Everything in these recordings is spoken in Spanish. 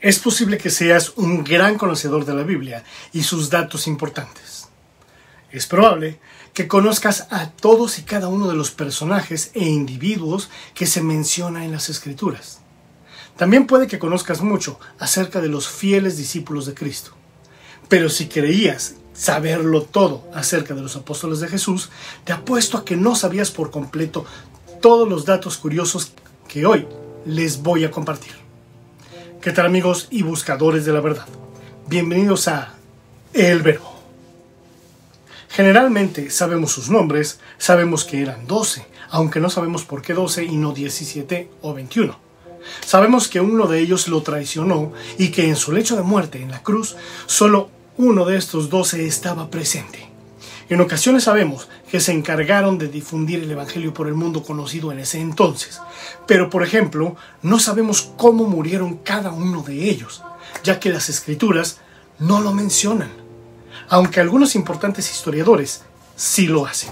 Es posible que seas un gran conocedor de la Biblia y sus datos importantes. Es probable que conozcas a todos y cada uno de los personajes e individuos que se menciona en las Escrituras. También puede que conozcas mucho acerca de los fieles discípulos de Cristo. Pero si creías saberlo todo acerca de los apóstoles de Jesús, te apuesto a que no sabías por completo todos los datos curiosos que hoy les voy a compartir. ¿Qué tal amigos y buscadores de la verdad? Bienvenidos a El Verbo. Generalmente sabemos sus nombres, sabemos que eran 12, aunque no sabemos por qué 12 y no 17 o 21. Sabemos que uno de ellos lo traicionó y que en su lecho de muerte en la cruz solo uno de estos 12 estaba presente. En ocasiones sabemos que se encargaron de difundir el Evangelio por el mundo conocido en ese entonces, pero por ejemplo, no sabemos cómo murieron cada uno de ellos, ya que las escrituras no lo mencionan, aunque algunos importantes historiadores sí lo hacen.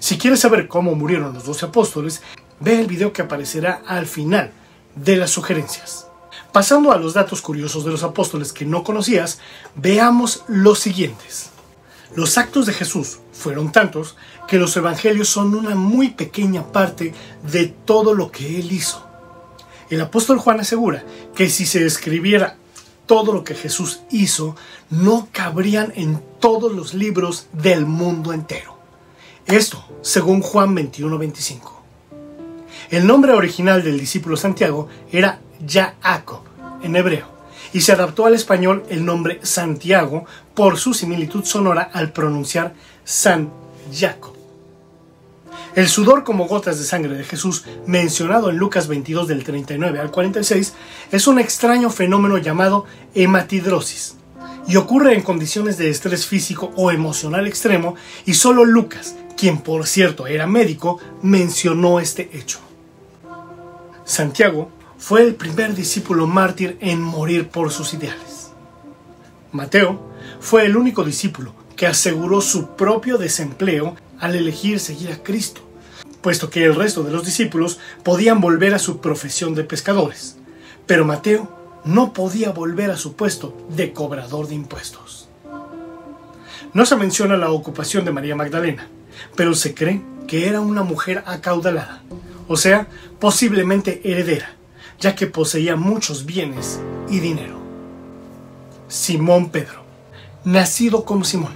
Si quieres saber cómo murieron los doce apóstoles, ve el video que aparecerá al final de las sugerencias. Pasando a los datos curiosos de los apóstoles que no conocías, veamos los siguientes. Los actos de Jesús fueron tantos que los evangelios son una muy pequeña parte de todo lo que él hizo. El apóstol Juan asegura que si se escribiera todo lo que Jesús hizo, no cabrían en todos los libros del mundo entero. Esto según Juan 21:25. El nombre original del discípulo Santiago era Jacob en hebreo y se adaptó al español el nombre Santiago por su similitud sonora al pronunciar San Jacob. El sudor como gotas de sangre de Jesús, mencionado en Lucas 22 del 39 al 46, es un extraño fenómeno llamado hematidrosis y ocurre en condiciones de estrés físico o emocional extremo y solo Lucas, quien por cierto era médico, mencionó este hecho. Santiago fue el primer discípulo mártir en morir por sus ideales. Mateo fue el único discípulo que aseguró su propio desempleo al elegir seguir a Cristo, puesto que el resto de los discípulos podían volver a su profesión de pescadores, pero Mateo no podía volver a su puesto de cobrador de impuestos. No se menciona la ocupación de María Magdalena, pero se cree que era una mujer acaudalada, o sea, posiblemente heredera, ya que poseía muchos bienes y dinero. Simón Pedro, nacido como Simón,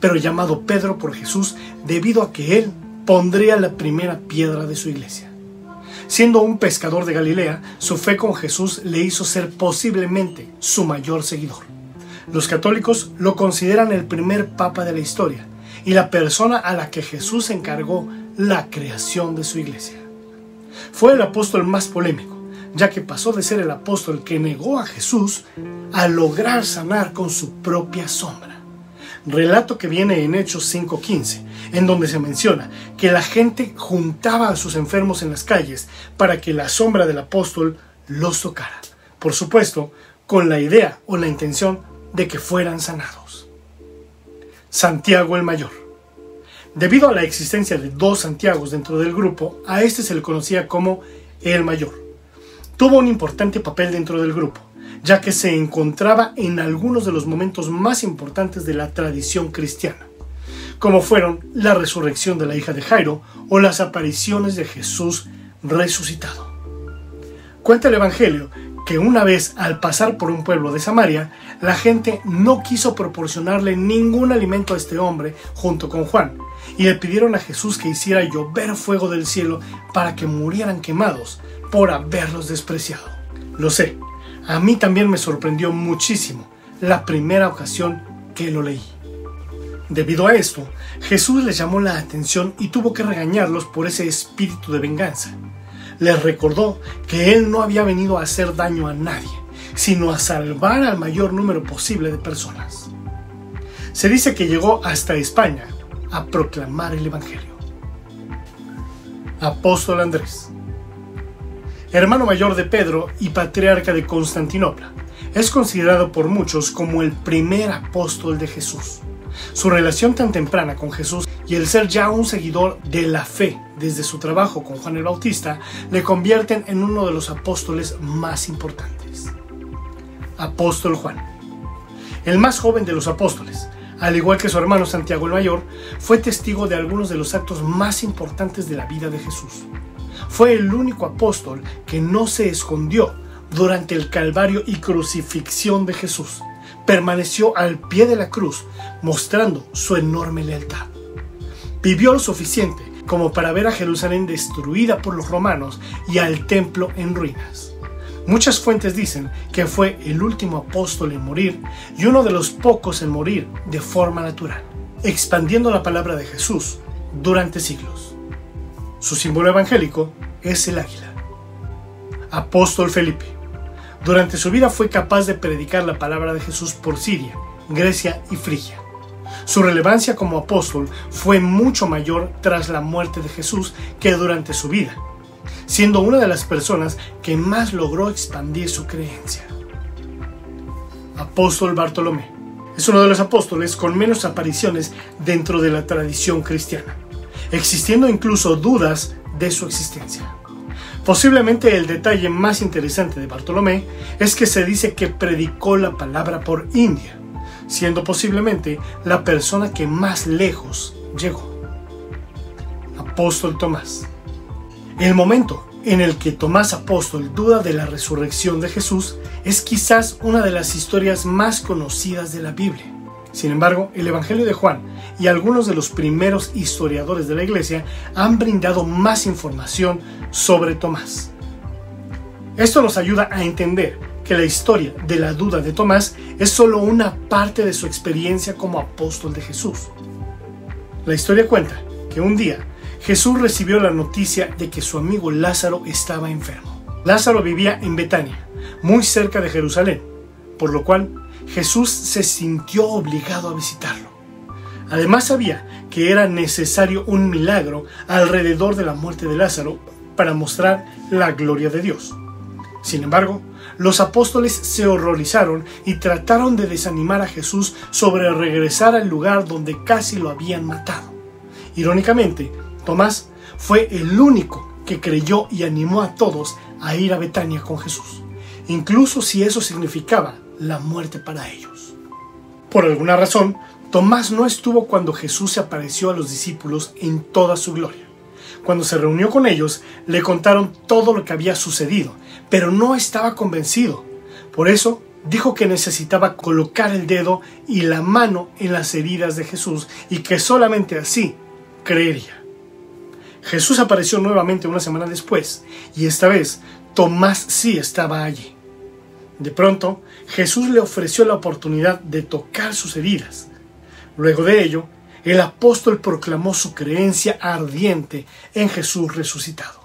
pero llamado Pedro por Jesús debido a que él pondría la primera piedra de su iglesia. Siendo un pescador de Galilea, su fe con Jesús le hizo ser posiblemente su mayor seguidor. Los católicos lo consideran el primer papa de la historia y la persona a la que Jesús encargó la creación de su iglesia. Fue el apóstol más polémico, ya que pasó de ser el apóstol que negó a Jesús a lograr sanar con su propia sombra. Relato que viene en Hechos 5:15, en donde se menciona que la gente juntaba a sus enfermos en las calles para que la sombra del apóstol los tocara. Por supuesto, con la idea o la intención de que fueran sanados. Santiago el Mayor. Debido a la existencia de dos Santiagos dentro del grupo, a este se le conocía como el Mayor tuvo un importante papel dentro del grupo, ya que se encontraba en algunos de los momentos más importantes de la tradición cristiana, como fueron la resurrección de la hija de Jairo o las apariciones de Jesús resucitado. Cuenta el Evangelio que una vez al pasar por un pueblo de Samaria, la gente no quiso proporcionarle ningún alimento a este hombre junto con Juan, y le pidieron a Jesús que hiciera llover fuego del cielo para que murieran quemados, por haberlos despreciado. Lo sé, a mí también me sorprendió muchísimo la primera ocasión que lo leí. Debido a esto, Jesús les llamó la atención y tuvo que regañarlos por ese espíritu de venganza. Les recordó que Él no había venido a hacer daño a nadie, sino a salvar al mayor número posible de personas. Se dice que llegó hasta España a proclamar el Evangelio. Apóstol Andrés hermano mayor de Pedro y patriarca de Constantinopla. Es considerado por muchos como el primer apóstol de Jesús. Su relación tan temprana con Jesús y el ser ya un seguidor de la fe desde su trabajo con Juan el Bautista le convierten en uno de los apóstoles más importantes. apóstol Juan. El más joven de los apóstoles, al igual que su hermano Santiago el Mayor, fue testigo de algunos de los actos más importantes de la vida de Jesús. Fue el único apóstol que no se escondió durante el calvario y crucifixión de Jesús. Permaneció al pie de la cruz, mostrando su enorme lealtad. Vivió lo suficiente como para ver a Jerusalén destruida por los romanos y al templo en ruinas. Muchas fuentes dicen que fue el último apóstol en morir y uno de los pocos en morir de forma natural, expandiendo la palabra de Jesús durante siglos. Su símbolo evangélico es el águila. Apóstol Felipe. Durante su vida fue capaz de predicar la palabra de Jesús por Siria, Grecia y Frigia. Su relevancia como apóstol fue mucho mayor tras la muerte de Jesús que durante su vida, siendo una de las personas que más logró expandir su creencia. Apóstol Bartolomé. Es uno de los apóstoles con menos apariciones dentro de la tradición cristiana, existiendo incluso dudas de su existencia. Posiblemente el detalle más interesante de Bartolomé es que se dice que predicó la palabra por India, siendo posiblemente la persona que más lejos llegó. Apóstol Tomás. El momento en el que Tomás Apóstol duda de la resurrección de Jesús es quizás una de las historias más conocidas de la Biblia. Sin embargo, el Evangelio de Juan y algunos de los primeros historiadores de la Iglesia han brindado más información sobre Tomás. Esto nos ayuda a entender que la historia de la duda de Tomás es solo una parte de su experiencia como apóstol de Jesús. La historia cuenta que un día Jesús recibió la noticia de que su amigo Lázaro estaba enfermo. Lázaro vivía en Betania, muy cerca de Jerusalén, por lo cual Jesús se sintió obligado a visitarlo. Además sabía que era necesario un milagro alrededor de la muerte de Lázaro para mostrar la gloria de Dios. Sin embargo, los apóstoles se horrorizaron y trataron de desanimar a Jesús sobre regresar al lugar donde casi lo habían matado. Irónicamente, Tomás fue el único que creyó y animó a todos a ir a Betania con Jesús, incluso si eso significaba la muerte para ellos. Por alguna razón, Tomás no estuvo cuando Jesús se apareció a los discípulos en toda su gloria. Cuando se reunió con ellos, le contaron todo lo que había sucedido, pero no estaba convencido. Por eso dijo que necesitaba colocar el dedo y la mano en las heridas de Jesús y que solamente así creería. Jesús apareció nuevamente una semana después y esta vez Tomás sí estaba allí. De pronto, Jesús le ofreció la oportunidad de tocar sus heridas. Luego de ello, el apóstol proclamó su creencia ardiente en Jesús resucitado.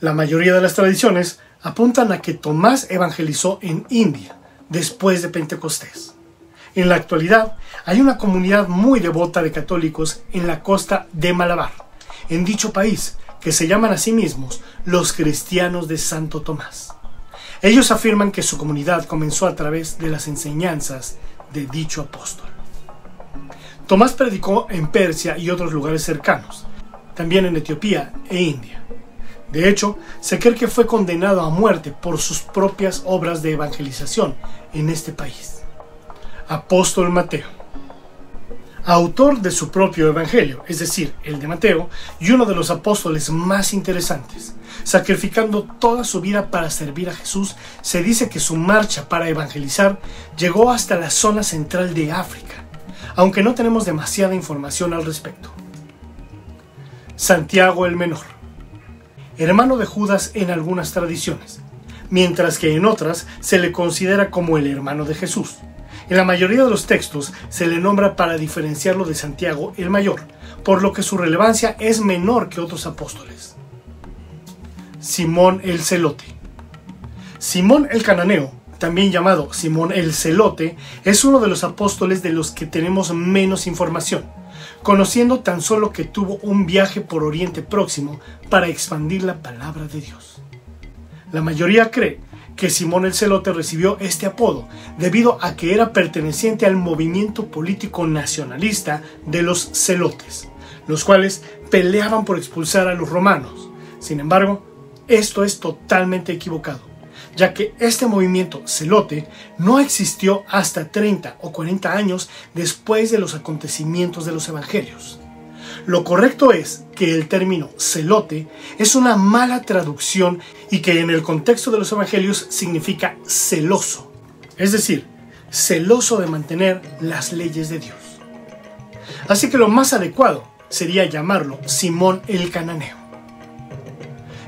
La mayoría de las tradiciones apuntan a que Tomás evangelizó en India después de Pentecostés. En la actualidad hay una comunidad muy devota de católicos en la costa de Malabar, en dicho país, que se llaman a sí mismos los cristianos de Santo Tomás. Ellos afirman que su comunidad comenzó a través de las enseñanzas de dicho apóstol. Tomás predicó en Persia y otros lugares cercanos, también en Etiopía e India. De hecho, se cree que fue condenado a muerte por sus propias obras de evangelización en este país. Apóstol Mateo. Autor de su propio evangelio, es decir, el de Mateo, y uno de los apóstoles más interesantes. Sacrificando toda su vida para servir a Jesús, se dice que su marcha para evangelizar llegó hasta la zona central de África aunque no tenemos demasiada información al respecto. Santiago el Menor, hermano de Judas en algunas tradiciones, mientras que en otras se le considera como el hermano de Jesús. En la mayoría de los textos se le nombra para diferenciarlo de Santiago el Mayor, por lo que su relevancia es menor que otros apóstoles. Simón el Celote. Simón el Cananeo también llamado Simón el Celote, es uno de los apóstoles de los que tenemos menos información, conociendo tan solo que tuvo un viaje por Oriente Próximo para expandir la palabra de Dios. La mayoría cree que Simón el Celote recibió este apodo debido a que era perteneciente al movimiento político nacionalista de los celotes, los cuales peleaban por expulsar a los romanos. Sin embargo, esto es totalmente equivocado ya que este movimiento celote no existió hasta 30 o 40 años después de los acontecimientos de los evangelios. Lo correcto es que el término celote es una mala traducción y que en el contexto de los evangelios significa celoso, es decir, celoso de mantener las leyes de Dios. Así que lo más adecuado sería llamarlo Simón el Cananeo.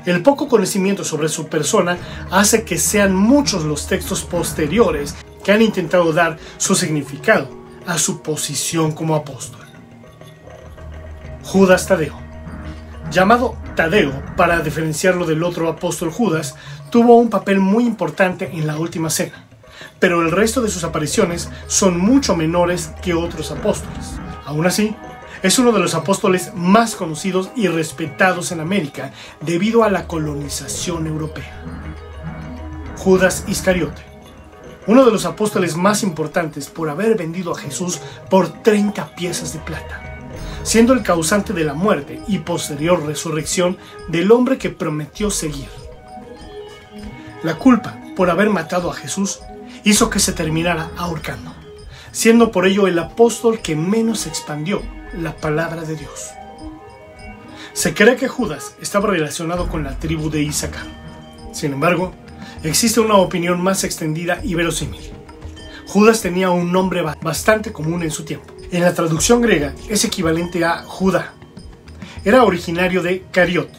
El poco conocimiento sobre su persona hace que sean muchos los textos posteriores que han intentado dar su significado a su posición como apóstol. Judas Tadeo. Llamado Tadeo para diferenciarlo del otro apóstol Judas, tuvo un papel muy importante en la última cena, pero el resto de sus apariciones son mucho menores que otros apóstoles. Aún así, es uno de los apóstoles más conocidos y respetados en América debido a la colonización europea. Judas Iscariote, uno de los apóstoles más importantes por haber vendido a Jesús por 30 piezas de plata, siendo el causante de la muerte y posterior resurrección del hombre que prometió seguir. La culpa por haber matado a Jesús hizo que se terminara ahorcando, siendo por ello el apóstol que menos expandió la palabra de Dios. Se cree que Judas estaba relacionado con la tribu de Isaacar. Sin embargo, existe una opinión más extendida y verosímil. Judas tenía un nombre bastante común en su tiempo. En la traducción griega es equivalente a Judá. Era originario de Cariot,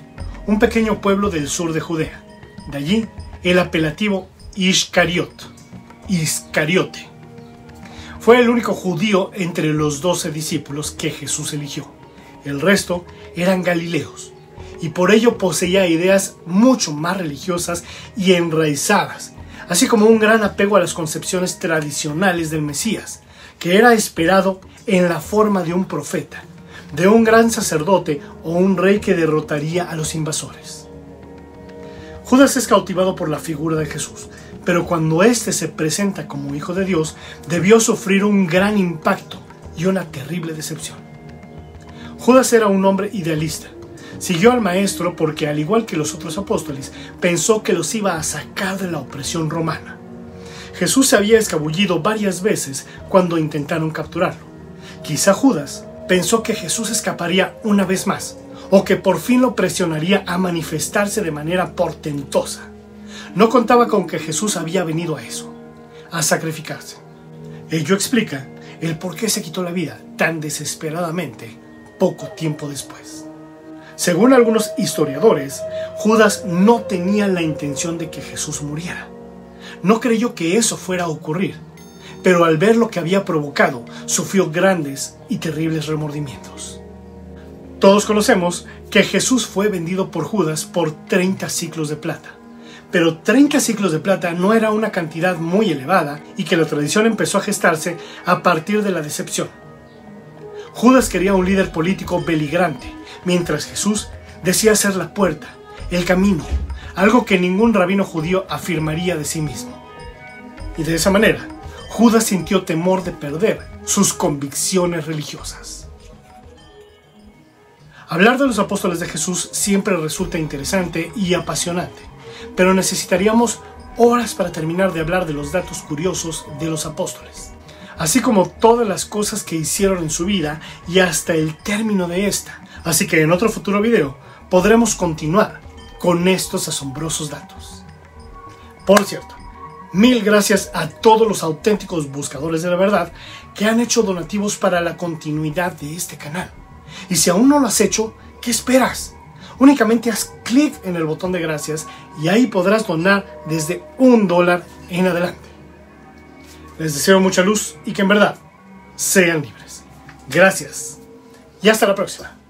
un pequeño pueblo del sur de Judea. De allí el apelativo Iscariot, Iscariote. Fue el único judío entre los doce discípulos que Jesús eligió. El resto eran galileos y por ello poseía ideas mucho más religiosas y enraizadas, así como un gran apego a las concepciones tradicionales del Mesías, que era esperado en la forma de un profeta, de un gran sacerdote o un rey que derrotaría a los invasores. Judas es cautivado por la figura de Jesús, pero cuando éste se presenta como hijo de Dios, debió sufrir un gran impacto y una terrible decepción. Judas era un hombre idealista. Siguió al maestro porque, al igual que los otros apóstoles, pensó que los iba a sacar de la opresión romana. Jesús se había escabullido varias veces cuando intentaron capturarlo. Quizá Judas pensó que Jesús escaparía una vez más, o que por fin lo presionaría a manifestarse de manera portentosa. No contaba con que Jesús había venido a eso, a sacrificarse. Ello explica el por qué se quitó la vida tan desesperadamente poco tiempo después. Según algunos historiadores, Judas no tenía la intención de que Jesús muriera. No creyó que eso fuera a ocurrir, pero al ver lo que había provocado, sufrió grandes y terribles remordimientos. Todos conocemos que Jesús fue vendido por Judas por 30 ciclos de plata pero 30 ciclos de plata no era una cantidad muy elevada y que la tradición empezó a gestarse a partir de la decepción. Judas quería un líder político beligrante, mientras Jesús decía ser la puerta, el camino, algo que ningún rabino judío afirmaría de sí mismo. Y de esa manera, Judas sintió temor de perder sus convicciones religiosas. Hablar de los apóstoles de Jesús siempre resulta interesante y apasionante pero necesitaríamos horas para terminar de hablar de los datos curiosos de los apóstoles, así como todas las cosas que hicieron en su vida y hasta el término de esta. Así que en otro futuro video podremos continuar con estos asombrosos datos. Por cierto, mil gracias a todos los auténticos buscadores de la verdad que han hecho donativos para la continuidad de este canal. Y si aún no lo has hecho, ¿qué esperas? Únicamente haz clic en el botón de gracias y ahí podrás donar desde un dólar en adelante. Les deseo mucha luz y que en verdad sean libres. Gracias y hasta la próxima.